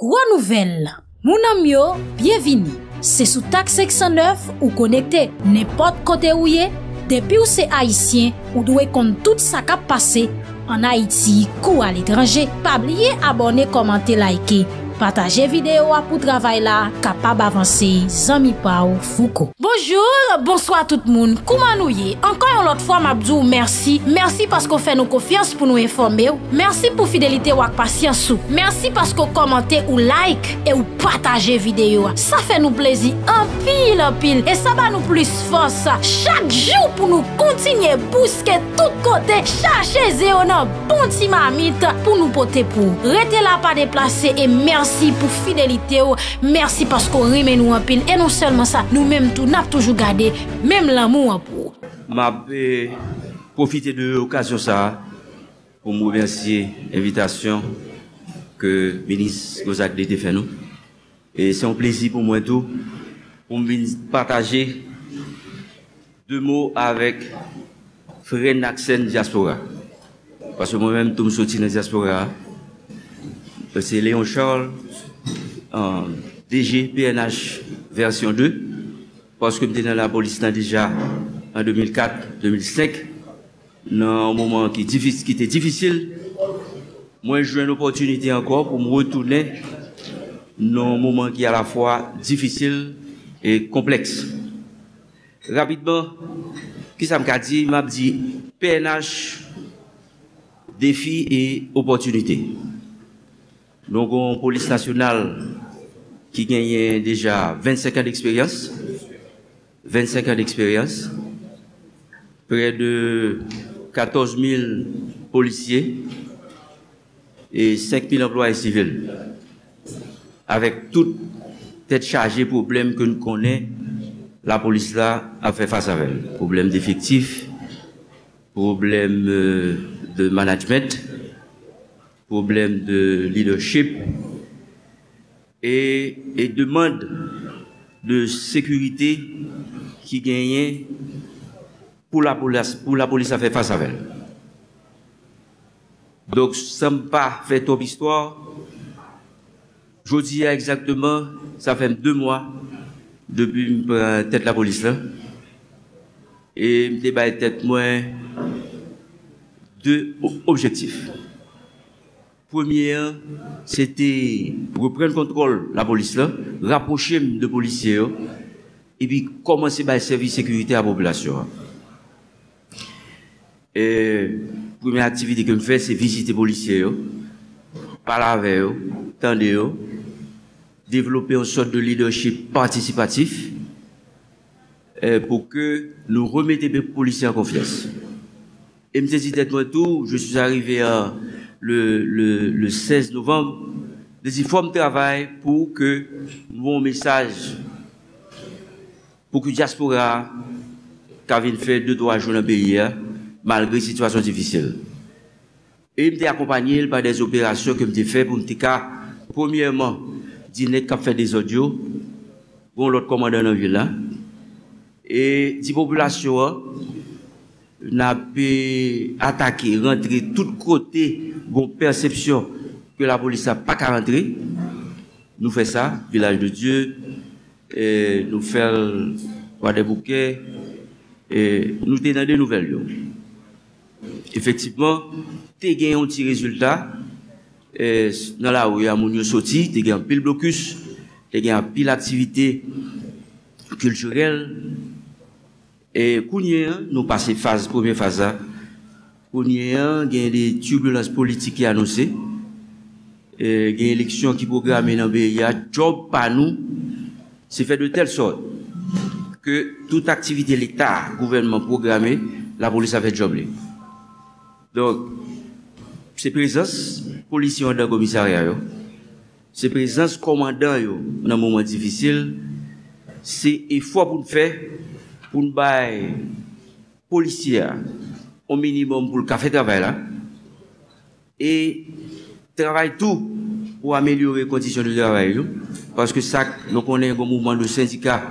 Gwa nouvel, mounan myo, byevini. Se sou tak 609 ou konekte nepot kote ou ye, depi ou se Haitien ou dwe kont tout sa kap pase an Haiti kou al ekranje. Pabliye abone, komante, laike. Pataje videyo apou travay la, kapab avanse, zami pa ou fuko. Bonjour, bonsoir tout moun, kouman nou ye? Ankan yon lot fwa mabdou, mersi. Mersi pasko fè nou kofyans pou nou informe ou. Mersi pou fidelite wak pasyans ou. Mersi pasko komante ou like e ou pataje videyo. Sa fè nou plezi, anpil anpil. E sa ba nou plis fos. Chak jou pou nou kontinye bouske tout kote. Chache ze yon nan bonti mamit pou nou pote pou. Rete la pa deplase e mersi. Mersi pou fidelite ou, mersi pasko reme nou anpil. E non selman sa, nou menm tou nap toujou gade, menm l'amou anpou. Map eh, profite de okasyon sa, pou mou versye evitasyon ke menis Gozak de te fè nou. E se an plezi pou mwen tou, pou mwen pataje de mou avèk fren aksen diaspora. Paske mwen menm tou msoti nan diaspora a, c'est Léon Charles, DG PNH version 2, parce que j'étais dans la police déjà en 2004-2005, dans un moment qui, était difficile. Moi, j'ai une opportunité encore pour me retourner dans un moment qui est à la fois difficile et complexe. Rapidement, qui ça m'a dit? m'a dit PNH, défi et opportunité. Donc, une police nationale qui gagne déjà 25 ans d'expérience. 25 ans d'expérience. Près de 14 000 policiers et 5 000 employés civils. Avec toute tête chargée problème que nous connaissons, la police là a fait face à elle. Problème d'effectifs, problème euh, de management, problème de leadership et, demande de sécurité qui gagnait pour la police, pour la police à faire face à elle. Donc, ça ne pas fait top histoire. Je dis exactement, ça fait deux mois depuis que tête la police là. Et je tête moins deux objectifs. Premier, c'était reprendre contrôle la police là, rapprocher de policiers et puis commencer par service de sécurité à la population. Et première activité que je fais, c'est visiter les policiers, parler avec eux, tendre développer une sorte de leadership participatif pour que nous remettions les policiers en confiance. Et me dit tout, je suis arrivé à le, le, le 16 novembre, des informes travail pour que nous avons un message pour que la diaspora qui vient faire deux, trois jours dans le pays, malgré la situation difficile. Et il m'a accompagné par des opérations que j'ai fait pour me dire, premièrement, dîner qui fait des audios, bon l'autre commandant dans la ville là, et la population, n'a pas attaqué, rentré tout côté gon persepsyon ke la polis sa pa ka rentre, nou fè sa, Vilaj de Dieu, nou fèl Wade Bouke, nou te nan de nouvel yo. Efektivman, te gen yon ti rezultat, nan la ou ya moun yo soti, te gen pil blokus, te gen pil aktivite kulturel, e kounye nou pase faz, premier faza, konye an, gen de turbulans politik ki anonsè, eh, gen eleksyon ki programe nan beya, job pa nou, se fè de tel sot, ke tout aktivite l'Etat, gouvernement programe, la polis a fè job li. Donk, se prezans, polisyon dan komisarya yo, se prezans komandan yo, nan mouman difisil, se e fwa pou n'fè, pou n'bay polisya, au minimum pour le café travail là et travaille tout pour améliorer les conditions de travail parce que ça nous connaissons un mouvement de syndicat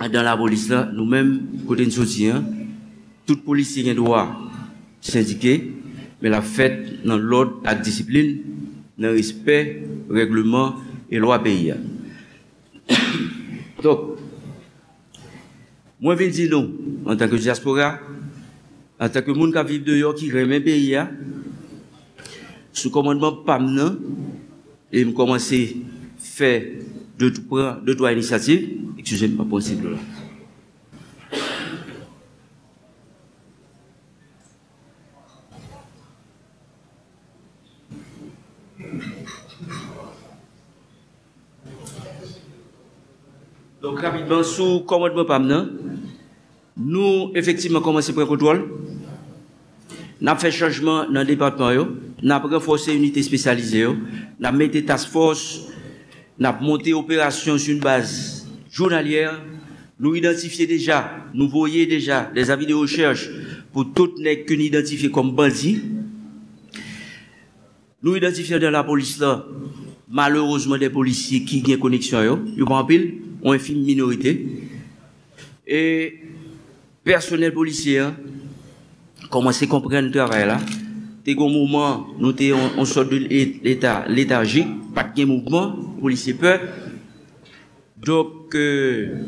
dans la police là. Nous-mêmes côté de soutien tout policier a droit syndiquer mais la fête dans l'ordre la discipline dans le respect règlement et loi pays. Donc, moi, je dire non, en tant que diaspora, en tant que monde qui vit dehors, qui remet pays, sous commandement PAM, et je commence à faire deux, trois initiatives, excusez-moi, pas possible là. Donc, rapidement, sous commandement PAM, nous, effectivement, commençons par le contrôle? Nous avons fait changement dans le département, nous avons renforcé l'unité spécialisée, nous avons mis task force, nous avons monté opération sur une base journalière, nous identifions déjà, nous voyons déjà des avis de recherche pour toutes les que nous identifions comme bandits. Nous identifions dans la police là, malheureusement des policiers qui ont connexion, ils ont pile, ont une minorité. Et personnel policier commence à comprendre le travail là? T'es un mouvement, nous on sort de l'état léthargique, pas de mouvement, policier peur. Donc, euh,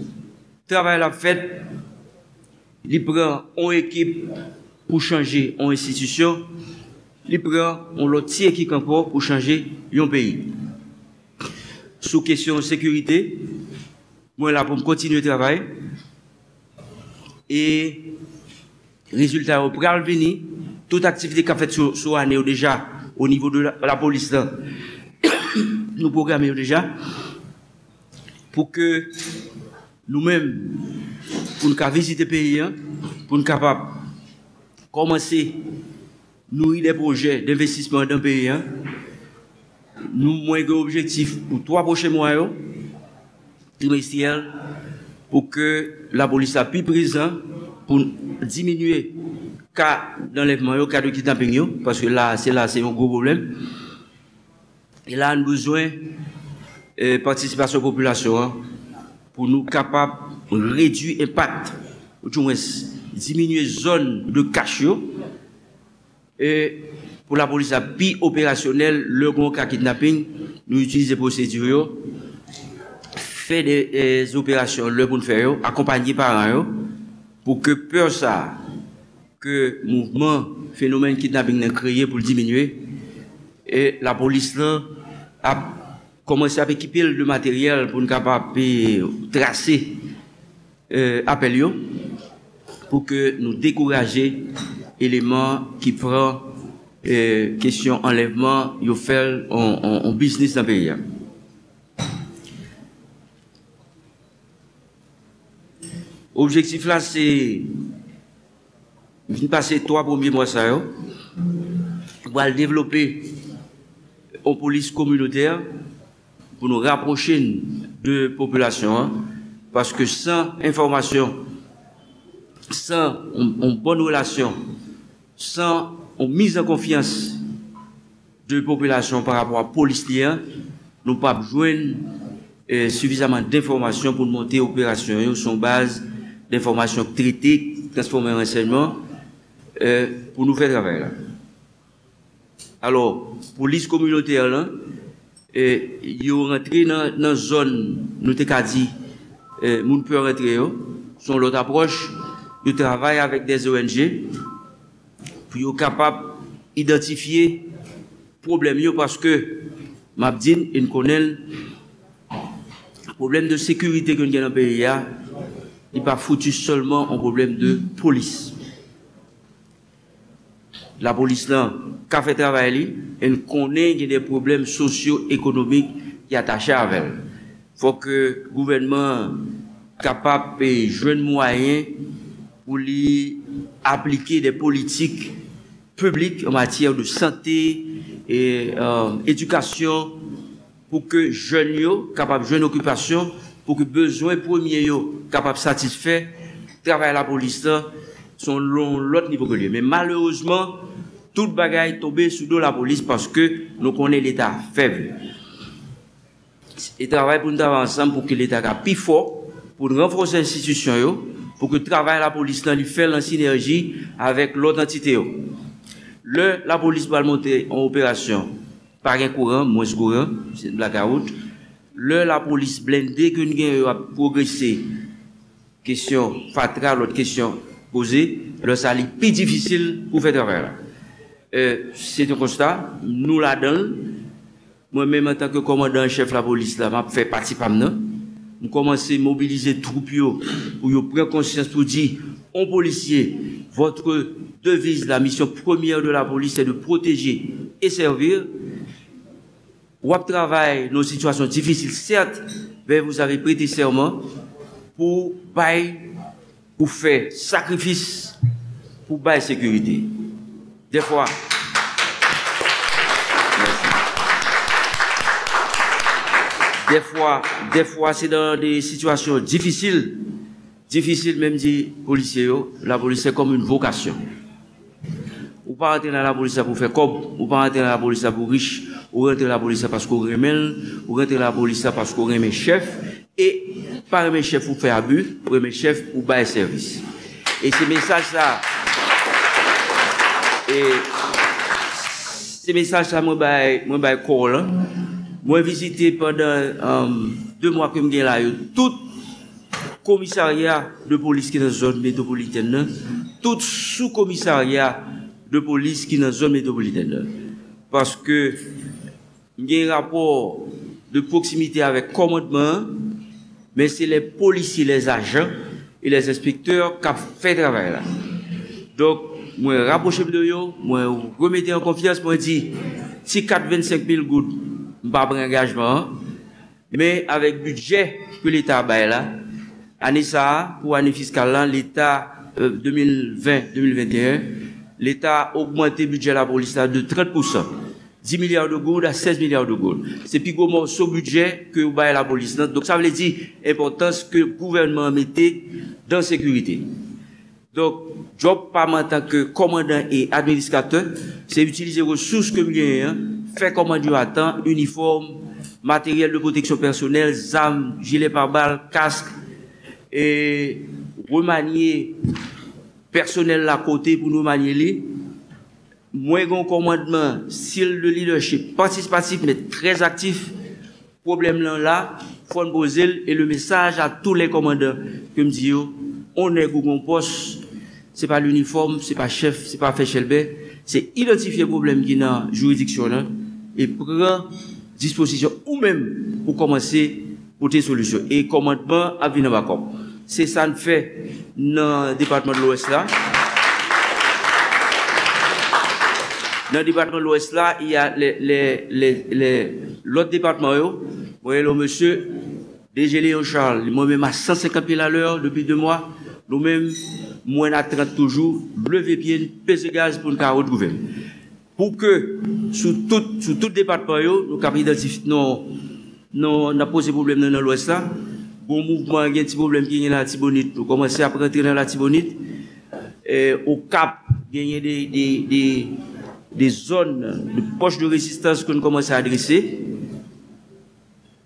travail la fait, il prend une équipe pour changer une institution, il prend l'autre équipe encore pour changer un pays. Sous question de sécurité, moi là pour continuer le travail. Et résultat, au pral toute activité qu'a faite sur, sur année déjà, au niveau de la, police, nous programmons déjà, pour que nous-mêmes, pour nous visiter le pays, hein, pour nous capables commencer nous des projets d'investissement dans le pays, hein, nous moins objectif pour trois prochains mois, trimestriels, pour que la police soit plus présente pour diminuer cas d'enlèvement, cas de kidnapping, parce que là, c'est là, c'est un gros problème. Et là, nous avons besoin de euh, participation de la population hein, pour nous capables de réduire l'impact, ou du moins diminuer zone de cache. Et pour la police plus opérationnelle, le grand cas kidnapping, nous utilisons les procédures fè des opérasyon lè pou l'fè yo, akompanyi paran yo, pou ke pèr sa, ke mouvment fenomen kidnapping nan kriye pou l'diminue, e la polis lan ap komanse ap ekipil le materyel pou n'kap ap trase euh, apel yo, pou ke nou dekouraje eleman ki pran kesyon euh, enlèvman yo fèl an bisnis nan periyan. Objectif là, c'est de passer trois premiers mois ça, pour développer une police communautaire pour nous rapprocher de la population, hein. parce que sans information, sans une, bonne relation, sans une mise en confiance de la population par rapport à la police, nous ne pouvons pas joindre euh, suffisamment d'informations pour monter l'opération sur base d'informations traitées, transformées en renseignements, euh, pour nous faire travailler. Alors, police communautaire, là, et ils ont rentré dans la zone, nous t'ai dit, euh, moun peut rentrer, sont l'autre approche, ils travaillent avec des ONG, pour être capable d'identifier problème parce que, Mabdine, ils connaissent le problème de sécurité que nous avons dans le pays, n'est pas foutu seulement un problème de police. La police là, qu'a fait travail, elle connaît des problèmes socio-économiques qui attachés à elle. Faut que le gouvernement capable de jouer moyens pour lui appliquer des politiques publiques en matière de santé et euh, éducation pour que jeunes capables de jouer occupation pou ki bezwen pwemye yo kapap satisfè, travay la polis la, son lon lot nivou ke liye. Men malerouzman, tout bagay tobe sou do la polis paske nou konen l'Etat feble. E travay pou nou travay ansan pou ki l'Etat ka pi fò, pou nou renfose institusyon yo, pou ki travay la polis lan li fèl an sinerji avèk lot entite yo. Le, la polis pou al monte an operasyon, par gen kouran, mwes kouran, blakaout, Le la police blindée que nous avons progressé, question fatale, l'autre question posée, le ça plus difficile pour faire travail. Euh, c'est un constat, nous la. Moi-même, en tant que commandant chef de la police, là, je fais partie de nous. Nous commençons à mobiliser les troupes pour prendre conscience pour dire, aux policiers, votre devise, la mission première de la police, c'est de protéger et servir. Ou travail nos situations difficiles, certes, mais vous avez prêté serment pour pour faire sacrifice, pour bailler sécurité. Des fois, des fois, des fois, c'est dans des situations difficiles, difficiles même dit policiers, la police c'est comme une vocation. Ou pas rentrer dans la police pour faire comme, ou pas rentrer dans la police pour riche, ou rentre la polis sa paskou remel, ou rentre la polis sa paskou reme chef, e pa reme chef ou fe abu, reme chef ou baye servis. E se mesaj sa, e se mesaj sa mwen baye, mwen baye kor lan, mwen vizite pandan 2 um, mwa kem gen la yo, tout komisarya de polis ki nan zon metropoliten nan, tout sou komisarya de polis ki nan zon metropoliten nan. Paske gen rapport de proximité avèk komodman, men se le polisi, les agents et les inspecteurs kap fè travè la. Donk, mwen rapoche mdo yo, mwen remète an konfians, mwen di, si 4-25 mil gout, mba bre engajman, men avèk budget ke l'Etat bay la, anè sa, pou anè fiskal lan, l'Etat euh, 2020-2021, l'Etat augmente budget la polisi la de 30%. 10 milliards de gouttes à 16 milliards de gouttes. C'est plus gros ce budget que vous la police. Donc ça veut dire l'importance que le gouvernement mettait dans la sécurité. Donc, job pas en tant que commandant et administrateur, c'est utiliser les ressources que vous hein, faire commandement à temps, uniforme, matériel de protection personnelle, armes, gilet pare-balles, casque, et remanier personnel à côté pour nous manier les. mwen kon komandman, sil de leadership, participatif, men trez aktif, problem lan la, fon bozel, e le mesaj a tou le komandman, ke m di yo, on e kou kon pos, se pa l'uniform, se pa chef, se pa fechelbe, se identifiye problem ki nan juridiksyon lan, e pran disposisyon ou men pou komanse pou te solusyon. E komandman avina bakop. Se san fe nan Departement de l'Ouest la, Dans le département de l'Ouest là, il y a les, les, les, les, l'autre département, vous voyez le monsieur, DG Léon Charles, moi-même à 150 000 à l'heure depuis deux mois, nous-mêmes, moins à 30 toujours, lever pied, peser gaz pour nous retrouver pour que sous tout sous tout département nous capable identifier non non posé problème dans l'ouest là. Bon mouvement il y a un petit problème qui est dans la Tibonite. Nous commencer à rentrer dans la Tibonite. Et au cap gagner des des des des zones de poche de résistance que nous commençons à adresser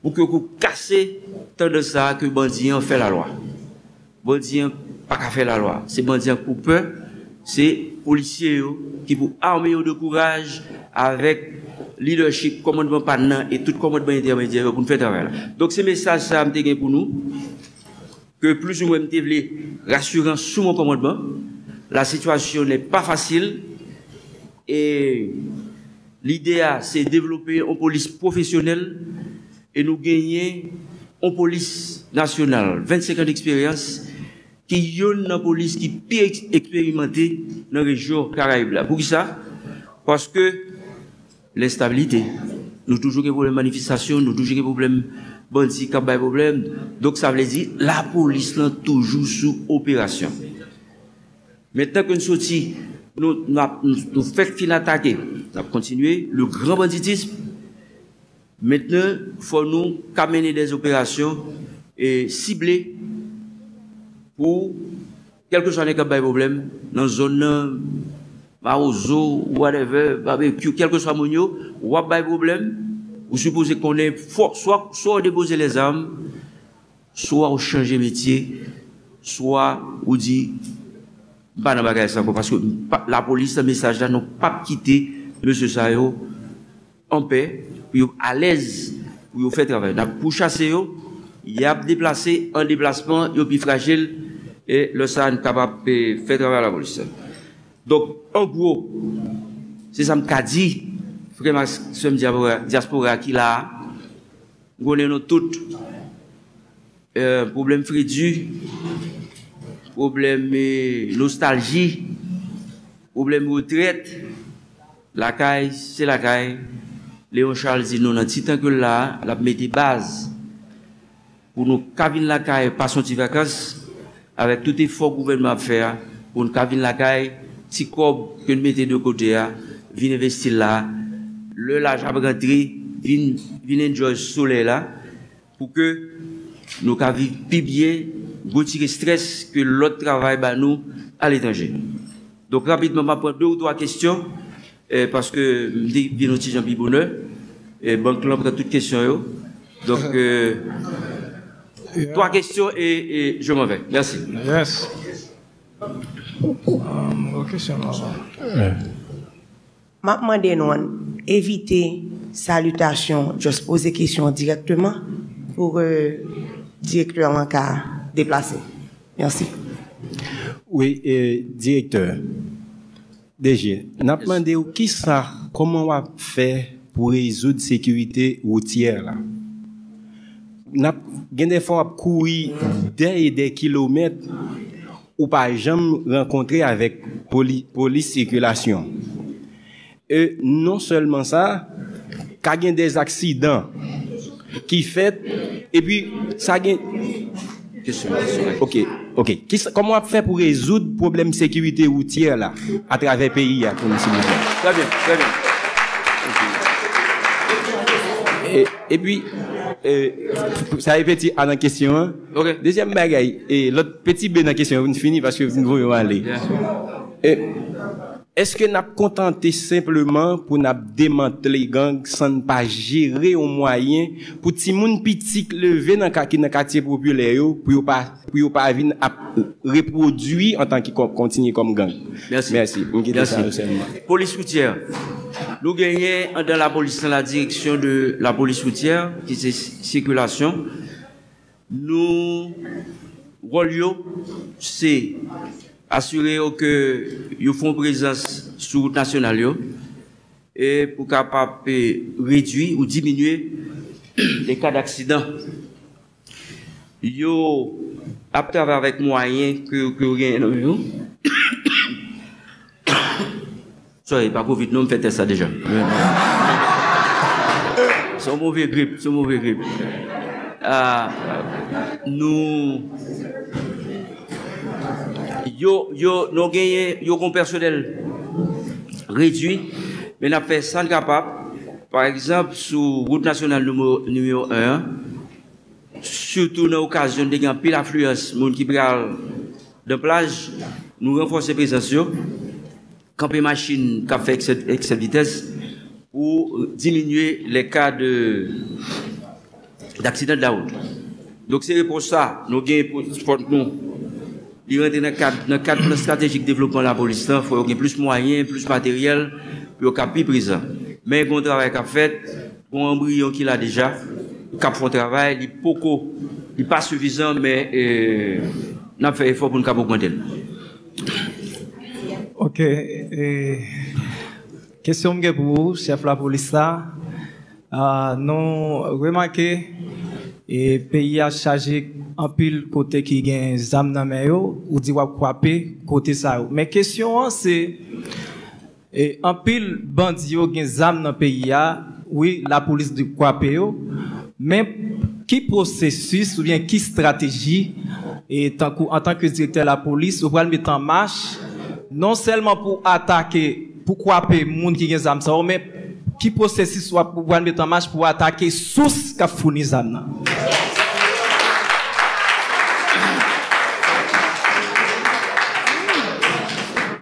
pour que vous cassez tant de ça que bandits fait la loi. Bandits pas qu'à faire la loi. C'est bandits pour peur, c'est policiers qui vous armer de courage avec leadership, commandement pendant et tout commandement intermédiaire pour nous faire travail. Donc c'est message ça pour nous que plus ou moins me rassurant sous mon commandement. La situation n'est pas facile, Et l'idea se devlope an polis profesyonel e nou genye an polis nasyonal. 25 an d'eksperyans ki yon nan polis ki pi eksperimente nan rejyon Karaib la. Pou ki sa? Paske l'estabilite. Nou toujou gen problem manifestasyon, nou toujou gen problem bansi, kap bay problem. Dok sa vle di, la polis lan toujou sou operasyon. Metan kon soti nous, nous, nous faisons fin attaquer, nous avons continué le grand banditisme. Maintenant, il faut nous mener des opérations et cibler pour, quel que soit les problème, dans la zone, marozo, whatever, barbecue, quel que soit mon yo, ou pas problème, vous supposez qu'on est soit, soit déposer les armes, soit changer métier, soit on dit, ba nan bagay sa kon, paske la polis sa mesaj la nou pap kite M. Sayo an pe, pou yo alez, pou yo fe travay. Na pou chase yo, yap deplase, an deplasman, yo pi fragil, e le sa an kapap fe travay la polis sa. Donk, an gwo, se sa m ka di, Freman Sem Diaspora ki la, gounen nou tout, euh, problem fridu, probleme nostalji, probleme retret, lakay, se lakay, Leon Charles di nou nan titan ke la, la mette baz, pou nou kavin lakay, pason ti vakans, avèk tout e fò gouvenman fèr, pou nou kavin lakay, ti kob ke nou mette de kote ya, vin investi la, le la jab gantri, vin enjoy sole la, pou ke nou kavin pi bie, retirer stress que l'autre travail bah, nous à l'étranger. Donc rapidement, je vais prendre deux ou trois questions, eh, parce que je dis bien Jean Bibonneux, et bon, prend toutes questions. Donc, euh, trois questions et, je m'en vais. Merci. Yes. Um, question Je éviter salutation, juste poser question directement pour euh, directeur en cas déplacés. Merci. Oui, euh, directeur. DG, n'a demandé qui ça, comment on va faire pour résoudre la sécurité routière là? N'a des fois à courir des et des kilomètres ou pas jamais rencontrer avec police, police circulation. Et non seulement ça, quand il y a des accidents qui fait et puis ça gagne Ok, ok. Koman ap fè pou rezoud problem sekurite routier la a travè peyi ya kon si moun fè? Trè bien, trè bien. E pi, sa e peti an an kesyon. Dezyem bagay, lot peti be nan kesyon, voun fini paske voun voun yon an le. E... Eske nap kontante simplement pou nap demantle gang san pa jere ou mwayen pou ti moun pitik leve nan katye popule yo pou yo pa, pa avin ap reprodwi an tanki kontinye kom gang. Mersi. Mersi. Mersi. Polis routier. Nou genye an dan la polis nan la direksyon de la polis routier ki se sekulasyon. Nou rol yo se asyre yo ke yo fon prezans sou route nasyonal yo e pou kapap redwi ou diminwe le ka d'aksidan. Yo ap tave avèk mwayen ke ou gen nan yo. Sorry, pa COVID nou m fète sa deja. Son mouvè grip, son mouvè grip. Ah, nou... yo, yo, nous gagné, yo un personnel réduit, mais nous avons fait sans capable. Par exemple, sur route nationale numéro, 1, surtout dans l'occasion de gagner pile affluence, monde qui parle de plage, nous renforçons la présence, camper machine qui fait avec cette, vitesse pour diminuer les cas de, d'accident de la route. Donc c'est pour ça, nous gagnons nous il le cadre, dans le cadre stratégique de développement de la police, il faut y ait plus de moyens, plus de matériel, pour qu'il y ait présent. Mais il y a un travail qu'a fait, pour un embryon qu'il a déjà, qui fait un travail, il n'est pas suffisant, mais euh, on a fait effort pour nous augmenter. Ok. Question pour vous, chef de la police. Euh, nous remarquons et pays a chargé en pile côté qui gagne zam dans main ou dit wa kwaper côté ça. Mais question c'est et en pile bandi yo gagne zam dans pays a oui la police de kwaper mais qui processus ou bien qui stratégie et en tant que directeur de la police vous va mettre en marche non seulement pour attaquer pour kwaper monde qui gagne zam ça mais qui processus soit pour mettre en marche pour attaquer source qu'a fourni zam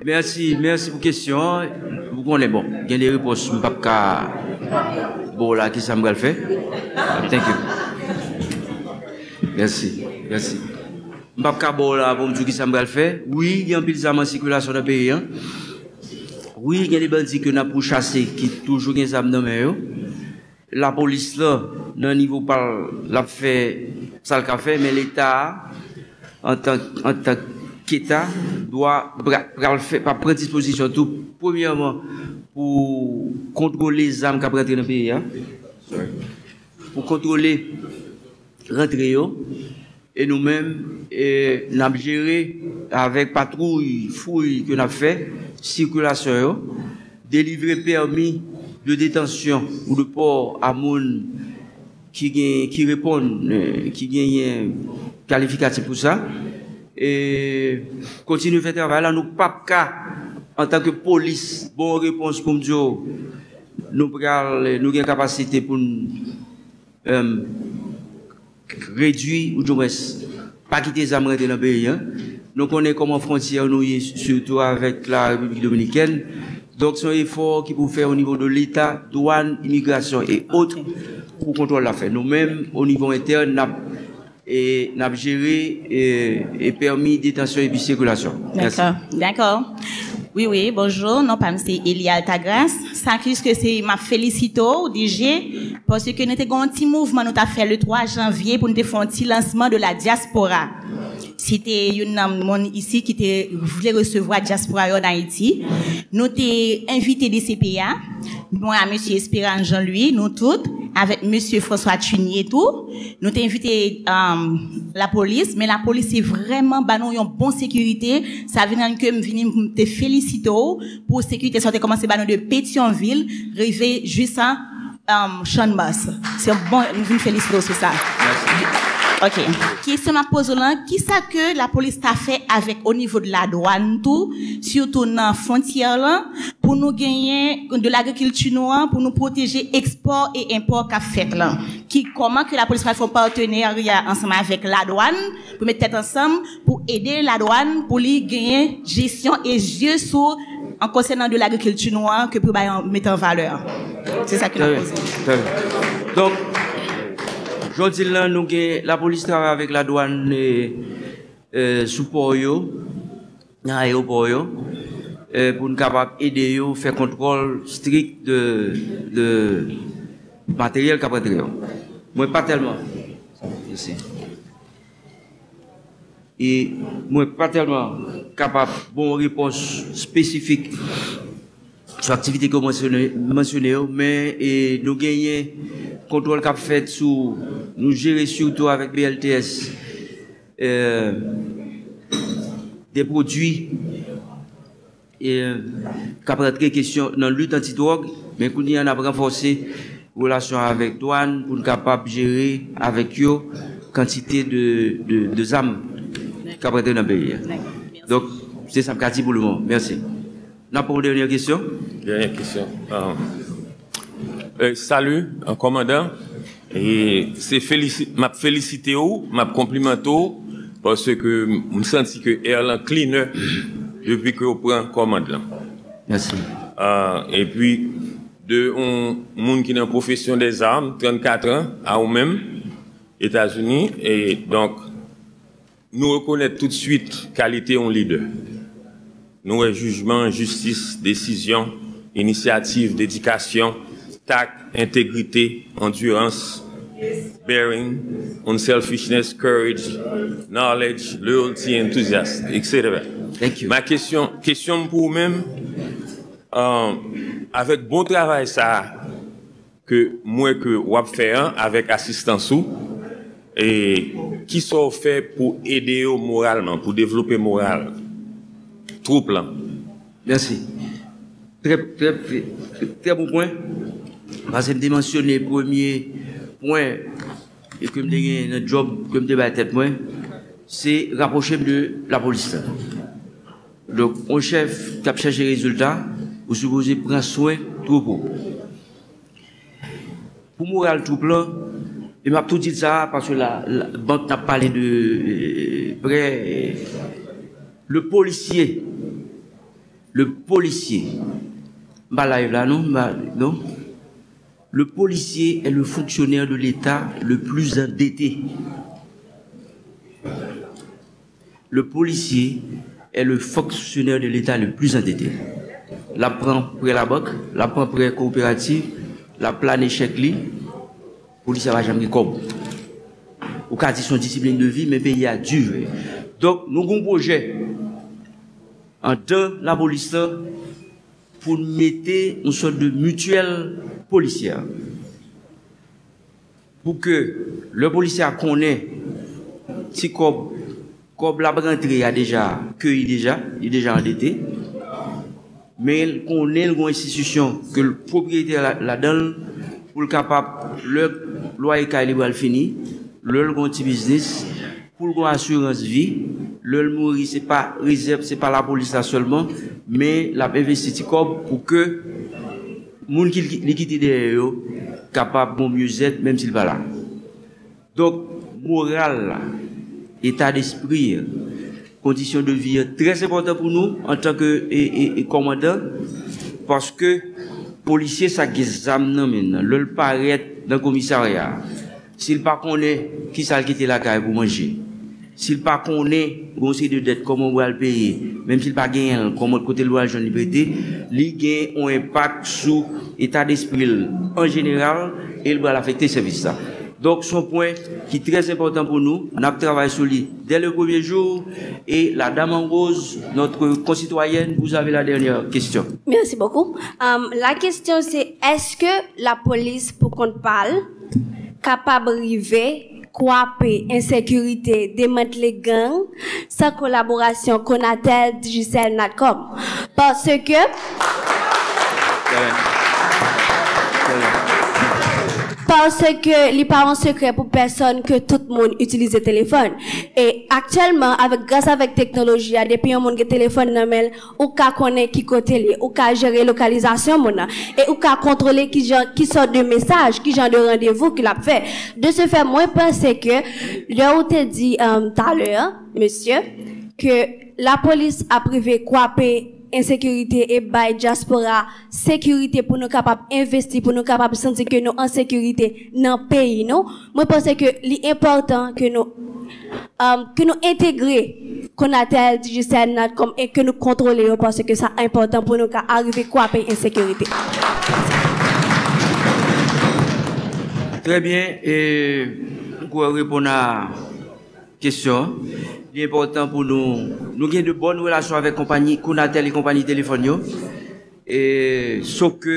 Merci, merci pour la question. Vous connaissez bon. Il y a des réponses, je ne peux pas bon là, qui ça me fait. Thank you. Merci, merci. Je ne peux pas bon là pour qui ça me fait. Oui, il y a un peu de circulation dans le pays. Hein. Oui, il y a des bandits que nous avons chasser qui toujours des âmes dans le la police là, d'un niveau par l'a fait, ça le fait, mais l'État, en tant, en tant Keta doit faire prendre disposition tout. Premièrement pour contrôler les armes qui rentrent dans le pays hein? pour contrôler rentrer et nous-mêmes nous géré avec patrouille fouille que nous avons fait circulation délivrer permis de détention ou de port à monde qui qui répond euh, qui gagne qualificatif pour ça. E kontinu fè travay la nou pap ka an tanke polis, bon repons pou mdjo nou pral nou gen kapasite pou um, redwi ou jomès pa kite zamre de la beyi nou konen koman frontiyer nou ye surtout avèk la Republik Dominikèn. Donc son effort ki pou fè au nivou de l'État, douane, immigration et autres pou kontrol la fè. Nou mèm au nivou interne nap et n'a géré et, et, permis détention et puis circulation. D'accord. D'accord. Oui, oui, bonjour. Non, pas c'est Elia Altagras. Ça que c'est ma félicito, DG, parce que nous avons un petit mouvement, nous avons fait le 3 janvier pour nous faire un lancement de la diaspora. C'était une monde ici qui voulait recevoir diaspora en Haïti. Nous t'ai invité des CPA, moi monsieur Espérance Jean-Louis, nous toutes, avec monsieur François Tunier et tout. Nous t'ai invité euh, la police, mais la police est vraiment bah nous une bonne sécurité. Ça vient que me te féliciter pour sécurité ça commencé bah nous de Pétionville, arriver juste à um, C'est bon, nous vous féliciter sur ça. Ok. Question ma pose là, qui ça que la police t'a fait avec au niveau de la douane tout, surtout dans la frontière là, pour nous gagner de l'agriculture noire, pour nous protéger export et import qu'a fait là. Qui, comment que la police va faire partenariat ensemble avec la douane, pour mettre tête ensemble, pour aider la douane, pour lui gagner gestion et yeux sur en concernant de l'agriculture noire que pour mettre en valeur. C'est ça que nous posé. Donc, Jodi lan nou gen la polis travè avèk la douan e, e soupor yo, nan aéropor yo, e, pou nou kapap ede yo fè kontrol strik de, de materyel kapretre yo. Mwen pa telman. E mwen pa telman kapap bon ripos spesifik sur l'activité que vous mentionnez, mais nous gagnons contrôle qu'a fait sous, nous gérer surtout avec BLTS euh, des produits et euh, très question dans la lutte anti-drogue, mais qu'on y en a renforcé relation avec douane pour nous capable de gérer avec eux quantité de, de, de âmes dans le pays. Donc, c'est ça que pour le moment. Merci. Pas une dernière question Dernière question. Euh, euh, salut, un commandant. Et c'est félicité, m'a félicité ou, m'a complimenté parce que je sens que Erlan cleaner depuis que vous prend commandant. Merci. Euh, et puis, de un monde qui est en profession des armes, 34 ans, à vous-même, États-Unis, et donc, nous reconnaissons tout de suite qualité en leader. Nous avons jugement, justice, décision, initiative, dédication, tact, intégrité, endurance, bearing, unselfishness, courage, knowledge, loyalty, enthusiasm, etc. Thank you. Ma question, question pour vous-même, euh, avec bon travail ça, que moi que vous fait avec assistance ou, et qui sont fait pour aider moralement, pour développer moral? Troupe là. Merci. Très, très, très, bon point. Parce que je mentionné le premier point et que je notre job, que je tête c'est rapprocher de la police. Donc, un chef qui a cherché les résultats, vous supposez prendre soin de troupeau. Pour moral tout plan, je m'a tout dit ça parce que la, banque n'a parlé de près. Le policier le policier, là, non, non. Le policier est le fonctionnaire de l'État le plus endetté. Le policier est le fonctionnaire de l'État le plus endetté. La prend près la banque, la prend près coopérative, la plane échec police va jamais comme. Ou qu'a dit son discipline de vie, mais pays a duré. Donc, nous avons un projet en deux la police pour mettre une sorte de mutuelle policière. Pour que le policier connaît si comme, comme la rentrée a déjà cueilli déjà, il est déjà endetté, mais qu'on ait une institution que le propriétaire la, la donne pour le capable, le loyer est fini, le petit business, pour le assurance vie, lèl mouri se pa rezerv, se pa la polis la solman, men la investi ti kob pou ke moun ki likiti de yo kapab moun mye zet, menm si l va la. Donk, moral la, etat d'esprit, kondisyon de vi, tres important pou nou, an tanke komandan, paske polisye sa ge zam nan men, non, lèl paret nan komisarya, sil pa konen ki sal kite la kaye pou manje. S'il pas connaît conseil de dette comment on va le payer, même s'il pas gagne comment côté loi jeune liberté, il gagne un impact sur l'état d'esprit en général et il va affecter service ça. Donc, son point qui est très important pour nous, on a travaillé sur lui dès le premier jour. Et la dame en rose, notre concitoyenne, vous avez la dernière question. Merci beaucoup. Um, la question c'est, est-ce que la police, pour qu'on parle, capable d'arriver coaper insécurité, démanteler gangs, sans collaboration Conatel, Digicel, Natcom. Parce que... Parce que les parents secrets pour personne que tout le monde utilise le téléphone. Et actuellement, avec, grâce à la technologie, depuis un monde qui téléphone normal, ou qu'à connaître qui côté ou qu'à gérer localisation, et ou qu'à contrôler qui, qui sort de messages, qui genre de rendez-vous qu'il a fait. De ce fait, moi, je pense que, là où t'ai dit, euh, tout à l'heure, monsieur, que la police a privé quoi insécurité et by diaspora. Sécurité pour nous capables d'investir pour nous capables sentir que nous en sécurité dans le pays nous moi pense que l'important que nous um, que nous intégrer qu'on a tel digital comme et que nous contrôler parce que c'est important pour nous arriver quoi payer insécurité. Très bien et pour répondre à question li important pou nou nou gen de bon relasyon avèk kompany Kounatel et kompany telefon yo. E so ke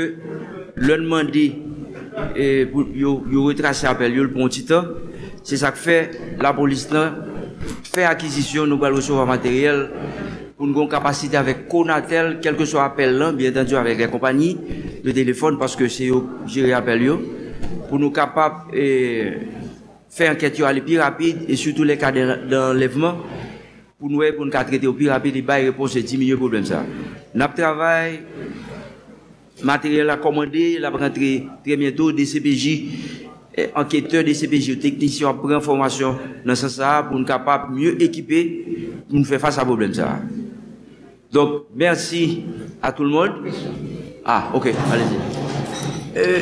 lèn mandi yo retrase apel yo l'pon titan. Se sak fè la polis nan fè akizisyon nou bal resova materyel pou nou kon kapasite avèk Kounatel kelke so apel lan, bien tendu avèk lè kompany de telefon paske se yo jiri apel yo. Pou nou kapap e faire enquête aller plus rapide et surtout les cas d'enlèvement pour nous pour nous traiter au plus rapide et pas réponse 10 millions de problèmes ça. Nous travail matériel à commander, la rentrer très bientôt des CPJ enquêteurs des CPJ, techniciens prendre formation dans ce sens pour nous capables mieux équiper pour nous faire face à problème ça. Donc merci à tout le monde. Ah, OK, allez-y. Euh,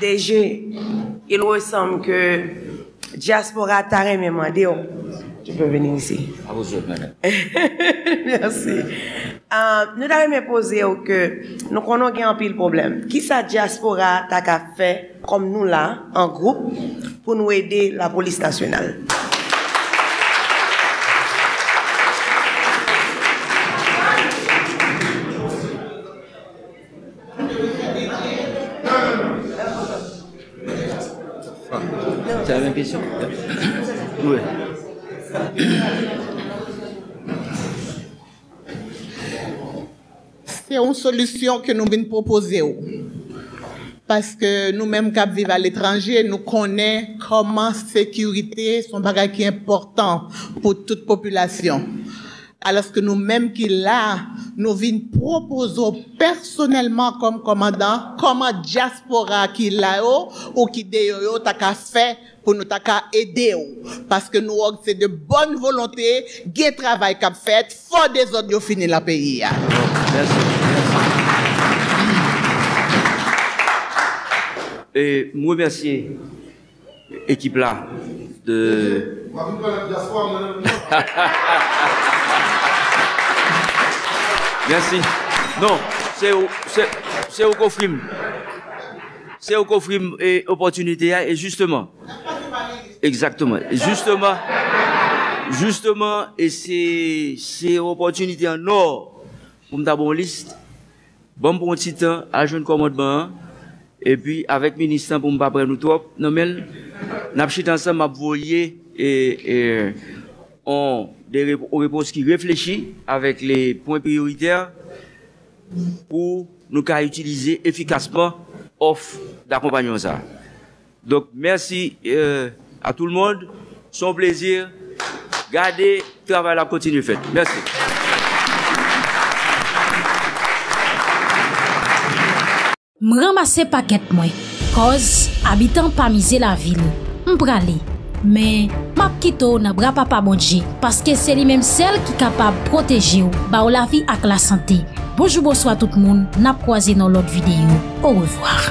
DG, il ressemble que diaspora tarè mè mandè yo, tu pè veni isi. A vous autres, madame. Merci. Uh, nou tarè mè pose yo ke nou konon gen an pil problem. Ki sa diaspora tak a fè kom nou la, an group, pou nou edè la polis nasyonal? Question Oui. C'est une solution que nous venons proposer. Parce que nous-mêmes qui vivons à l'étranger, nous connaissons comment sécurité sont bagage qui est important pour toute population. alos ke nou menm ki la, nou vin proposo personelman kom komandan, koman diaspora ki la yo, ou ki deyo yo ta ka fe pou nou ta ka ede yo. Paske nou og se de bon volonte, ge travay kap fet, fo de zon yo fini la peyi ya. E Mwen mersi ekip la, de Merci. Non, c'est au, confirme. c'est au coffre et opportunité et justement. Exactement. Et justement, justement, et c'est, c'est opportunité en or pour me liste. Bon, petit temps, à jeune commandement, et puis avec le ministre pour pas prendre trop, non, mais, ensemble, m'a et, on, des réponses qui réfléchissent avec les points prioritaires pour nous utiliser efficacement offre d'accompagnement ça. Donc merci euh, à tout le monde. Son plaisir. Gardez travail à continuer fait. Merci. M ramase paket mwen, koz abitan pa mize la vil. M prale, men map kito nan bra pa pa bonje, paske se li menm sel ki kapab proteje ou, ba ou la vi ak la sante. Bojou bojou a tout moun, nap kwaze nan lot videyo. Ou revoar.